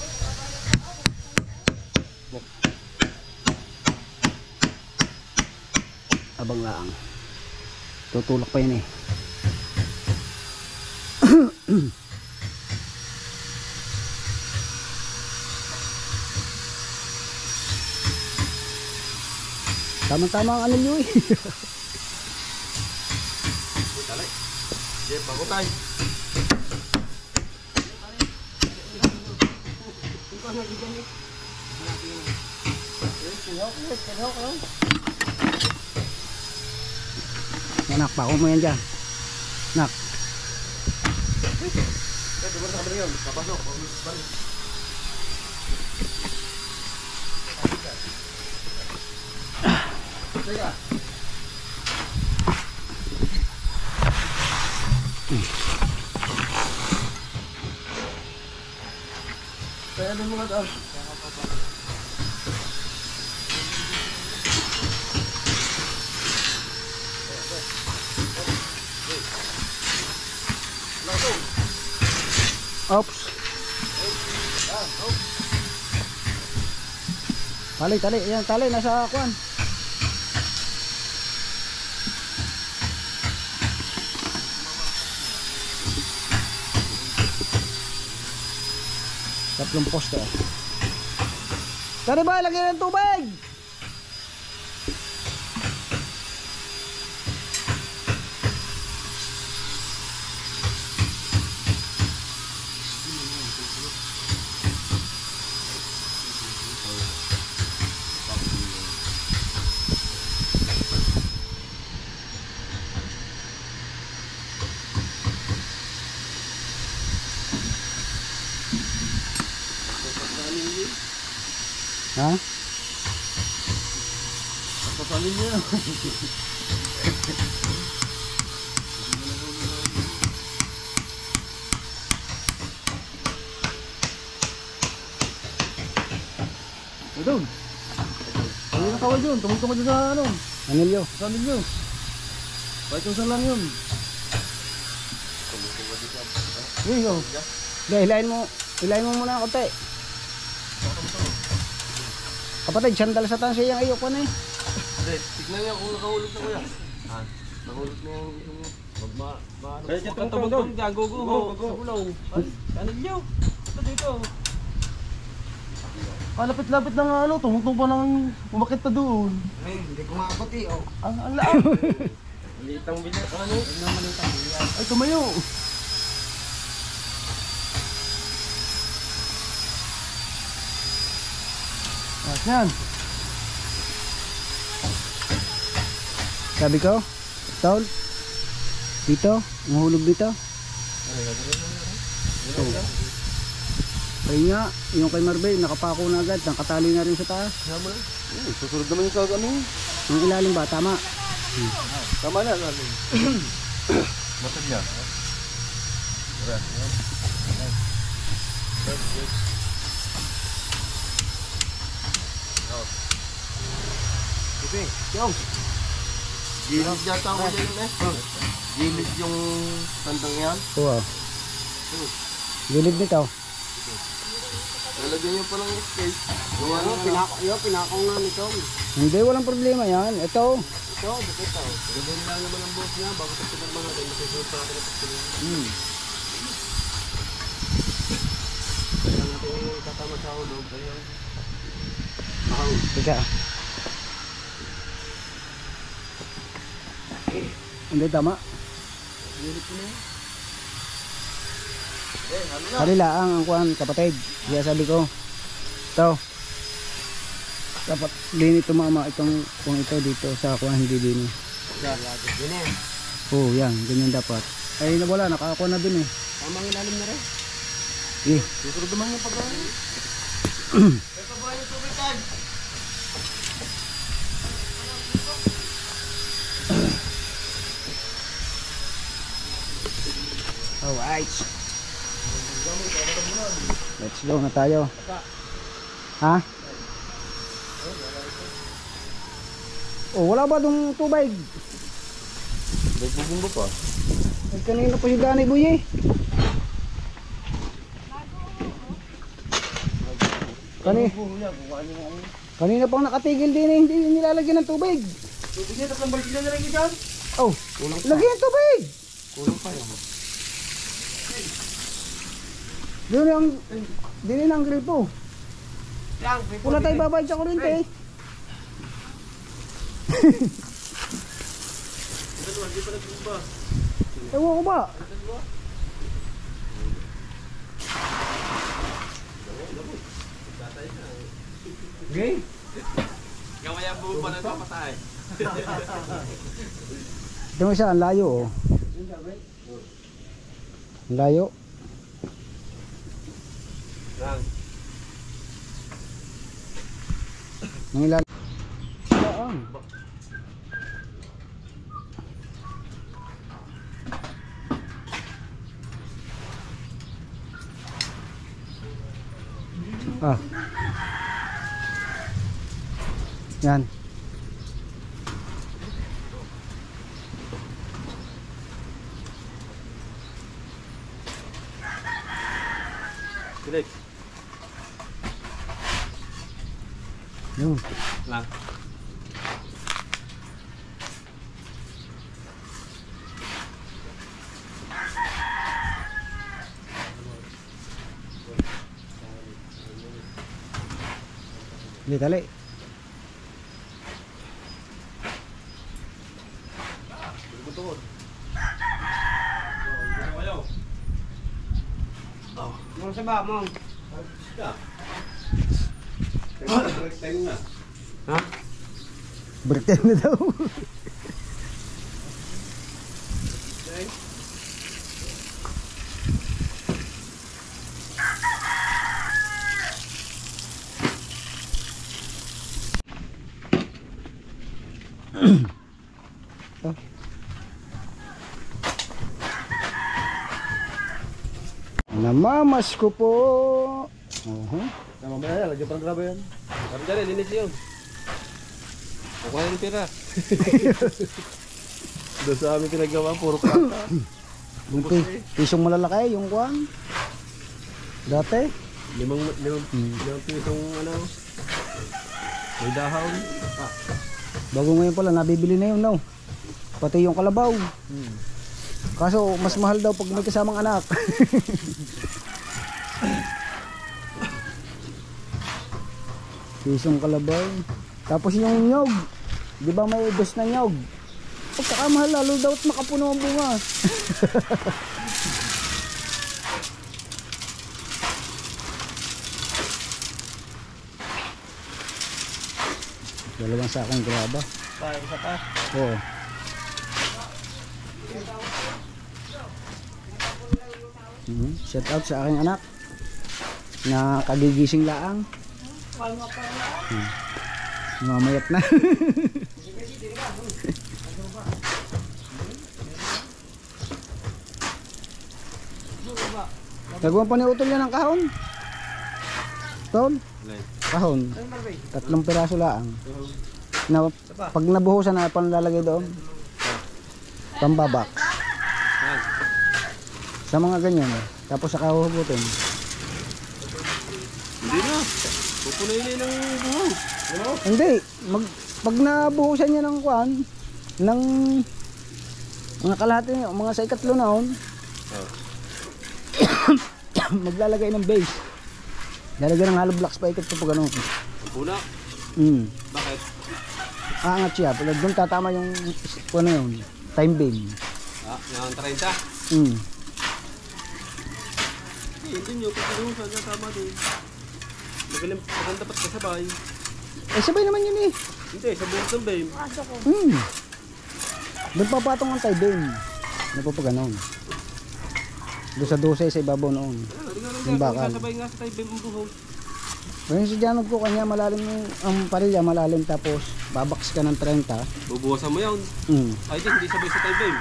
Abang laang. Tutulak pa yun eh. Tama-tama ang anilyo eh. Okay, bago tayo. Anak, bako mo yan dyan. Nak. Kaya doon mga daan. Oops. Tali, tali. Yan, tali. Nasa kuan. Tatlong poste. Tari ba? Lagyan ng tubig! Ha? Pasalin niya. Doon. Ano yun sa ano? Anilyo. Sa yun. Kahit yung lang yun. Yun yun. Hindi, hilahin mo. Hilahin mo muna konti. Kapatid, sandal sa tansi yung ayoko na eh. Hindi, tignan niya kung nakahulog na kuya. Ha? Nahulog na yung isang mo. Wag ma... ma Kaya dyan tumutong gago ko ho. Sa gulaw. Ay, kanilyo. Ito dito. Kalapit-lapit na nga ano, tumutong pa nang umakit pa doon. Hindi ko makakoti, oh. Ang, ang laang. Litang bilat. Ano? Ay, tumayo. Ah, yan. Sabi ko, Tol, dito, mahulog dito. So, kaya nga, yung kay Marvel, nakapako na agad, nakatali na rin sa taas. Hmm, susunod naman yung sa ano. Yung ilalim ba, tama. Tama na, ano. Matag niya. Sige, yung. Gilid yata ako dyan eh. Gilid yung tandang yan. Oo. Gilid nito. Lalagyan niyo pa ng space. Yung ano, pinaka. Yo, pinakaw nga nito. Hindi, walang problema yan. Ito, Ito, bakit ito? Gagawin lang naman ang boss niya bago sa pinag mga tayo masusunod pa natin ang pagtuloy. hmm. Kaya natin yung tatama sa hulog. Kaya Teka. Hindi, tama. Kalila ang ang kuan kapatid. Diya sabi ko. Ito. Dapat din ito mama itong kung ito dito sa kuan hindi din. Oh, yan, ganyan dapat. Ay wala nakakuha na din eh. Tamang ilalim na rin. Eh. Dito dumang yung pagkain. Ito ba yung tubig tag? Alright. Let's go na tayo. Ha? Oh, wala ba dong tubig? Nagbubumba pa. Ay, kanina pa si Gani Boy eh. Kani, kanina pang nakatigil din eh, hindi nilalagyan ng tubig. Tubig niya, tatlong balik na nalagay dyan. Oh, lagyan ng tubig. Kulang pa yun. Doon ang, din ang gripo. Wala tayo babayad sa kuryente eh. Ewan ko ba? Okay. Gamaya po pa na papatay. Ito yung isa, ang layo oh. Ang layo. Lang. Ang ilan. Saan? Ah. Yan. Yun. Lang. Hindi, tali. Mo sa ba mo? Ha? Break time na daw. Namamas ko po. Uh-huh. Na mamaya yan, lagyan pa ng grabe yan. Sabi dali, linis yun. Kukuha yung pera. Doon sa amin pinagawa, puro plata. Yung pi- pisong malalaki, yung kuwan. Dati. limang, limang, limang pisong ano, may dahon. Bago ngayon pala, nabibili na yun, no? Pati yung kalabaw. Kaso, mas mahal daw pag may kasamang anak. Pisong kalabaw. Tapos yung nyog. Di ba may dos na nyog? Pagkakamahal lalo daw at makapuno ang bunga. Dalawang sakong graba. Pa, isa pa. Oo. Mhm. Shout out sa aking anak na kagigising laang. Hmm. Mamayat na. Nagawa pa ni Utol yan ng kahon. Tol? Kahon. Tatlong piraso laang. Na, pag nabuhusan na panlalagay doon. Pambabak. Sa mga ganyan. Tapos saka huhugutin. Hindi na. Pupunoy na yun ng buhok. Hindi. Mag, pag nabuhusan niya ng kwan, ng mga kalahati niya, mga sa ikatlo na hon, maglalagay ng base. Lalagay ng hollow blocks pa ikot pa pag ano. Ang puna. Mm. Bakit? Aangat siya. Pag doon tatama yung ano yun, time beam. Ah, yung 30. Mm. Hindi nyo, pupunusan na tama din. Magaling, maganda pa't kasabay. Eh sabay naman yun eh. Hindi, sa buhok ng babe. Hmm. Doon papatong ang time beam. Ano pa pa ganon. Doon sa 12 sa ibabaw noon. Yung bakal. Kasabay nga sa tayo babe ang buhok. Ngayon si Janov ko kanya malalim yung ang parilya malalim tapos babaks ka ng 30. Bubuwasan mo yun. Mm. Ay, di, hindi sabay sa tayo babe.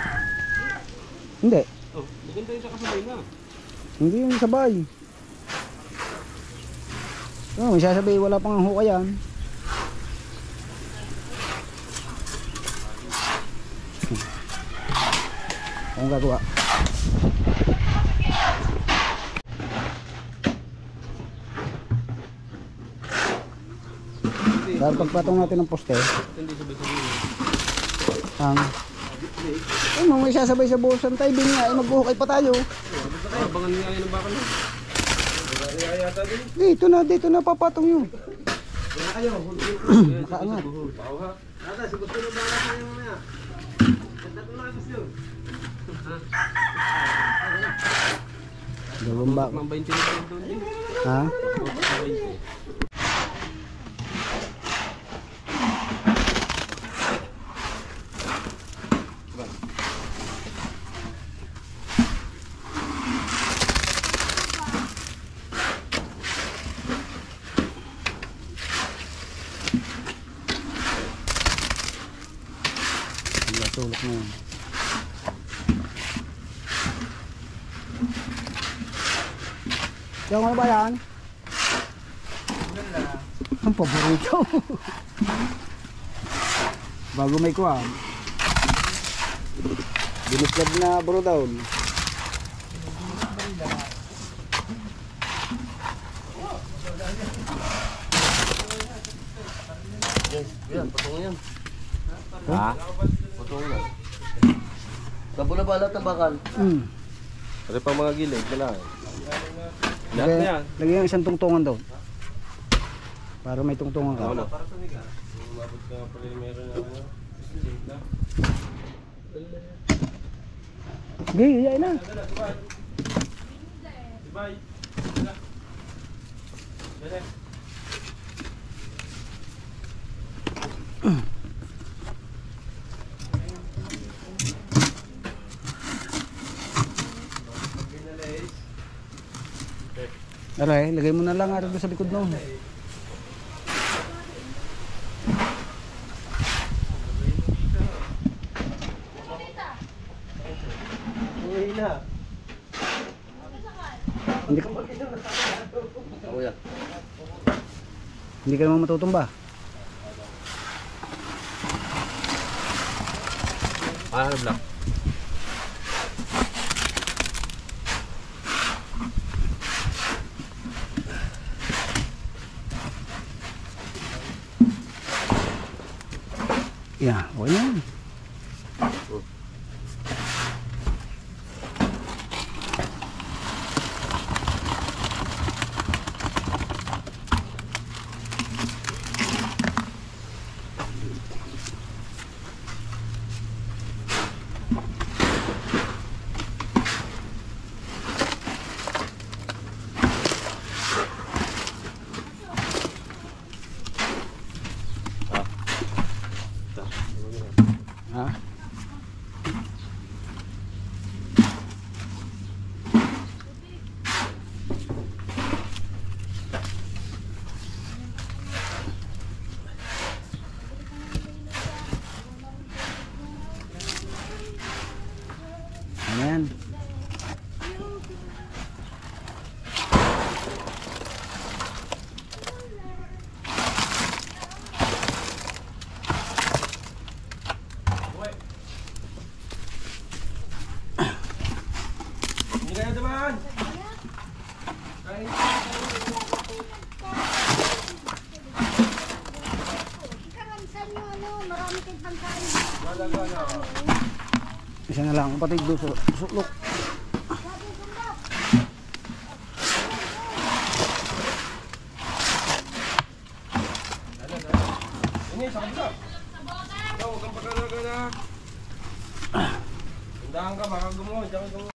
Hindi. Oh, maganda yung kakasabay na. Hindi yung sabay. Oh, may sasabi wala pang hukayan. Ang gagawa. Dahil pagpatong natin ng poste, Hindi sabay-sabay. ang eh, mga may sasabay sa buhusan tayo, bin nga, eh, magbuhukay pa tayo. Abangan niya ang bakal Dito na, dito na papatong yun. Makaangat. Nata, si Gusto na ba kayo mamaya? Ganda ko na kasi yun. Dalawang ba? Mang 20 na tayo doon din. Ha? Yung ano ba yan? Ang paborito. Bago may kuha. Binislab na bro down. Yan, patong yan. Ha? Patong yan. Tabo na ba lahat ng bakal? Hmm. Pati pa mga gilid, wala. Lahat na Lagyan, yan. lagyan ng isang tungtungan doon. Para may tungtungan ka. Ano? Sige, yayin na. Aray, lagay mo na lang araw sa likod noon. Uwi na. Hindi ka, hindi ka naman matutumba. Ah, black. Yeah, okay na yan. Ha? Ano yan? Hindi kayo dumaan. Karansan mo, ano, marami kang pangkain. Isa na lang, kapatid sa suklok.